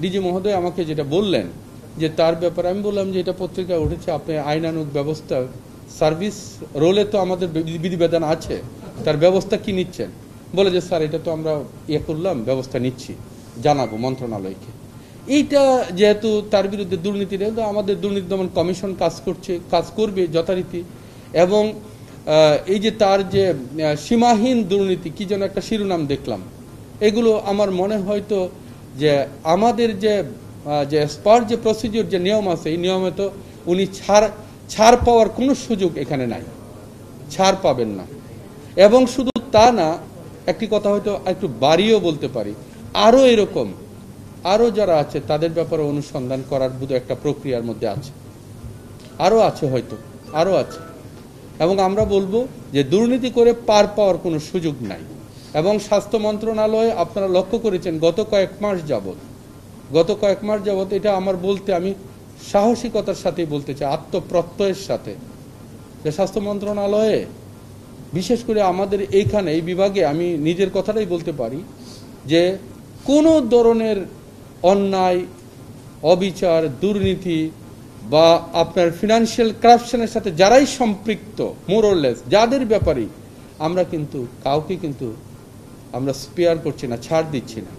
DG মহোদয় আমাকে যেটা বললেন, যে তার ব্যাপারে আমি বললাম যে এটা পত্রিকায় উঠেছে, আপনি আইনানুগ ব্যবস্থা, সার্ভিস রোলে তো আমাদের বিধি- বিধিবিধান আছে, তার ব্যবস্থা কি নিচ্ছেন? বলে যে, স্যার, এটা তো আমরা ইয়ে করলাম, ব্যবস্থা নিচ্ছি, জানাব মন্ত্রণালয়কে। এইটা যেহেতু তার বিরুদ্ধে দুর্নীতি আমাদের দুর্নীতি দমন কমিশন কাজ করছে, কাজ করবে যথারীতি, এবং এই যে তার যে সীমাহীন দুর্নীতি, কি যেন একটা শিরোনাম দেখলাম, এগুলো আমার মনে হয়তো যে আমাদের যে যে স্পার যে প্রসিডিওর যে নিয়ম আছে, এই নিয়মে তো উনি ছাড় ছাড় পাওয়ার কোনো সুযোগ এখানে নাই। ছাড় পাবেন না। এবং শুধু তা না, একটি কথা হয়তো একটু বাড়িয়েও বলতে পারি। আরও এরকম, আরও যারা আছে, তাদের ব্যাপারে অনুসন্ধান করার বোধ একটা প্রক্রিয়ার মধ্যে আছে। আরও আছে হয়তো, আরও আছে। এবং আমরা বলব যে দুর্নীতি করে পার পাওয়ার কোনো সুযোগ নাই। এবং স্বাস্থ্য মন্ত্রণালয়ে আপনারা লক্ষ্য করেছেন গত কয়েক মাস যাবৎ। গত কয়েক মাস যাবৎ এটা আমার বলতে আমি সাহসিকতার সাথে বলতে চাই, আত্মপ্রত্যয়ের সাথে। যে স্বাস্থ্য মন্ত্রণালয়ে, বিশেষ করে আমাদের এইখানে, এই বিভাগে আমি নিজের কথাটাই বলতে পারি যে কোনো ধরনের অন্যায়, অবিচার, দুর্নীতি বা আপনার ফিনান্সিয়াল কারাপশনের সাথে যারাই সম্পৃক্ত মোরলেস যাদের ব্যাপারে আমরা কিন্তু কাউকে কিন্তু আমরা স্পেয়ার করছি না ছাড় দিচ্ছি না।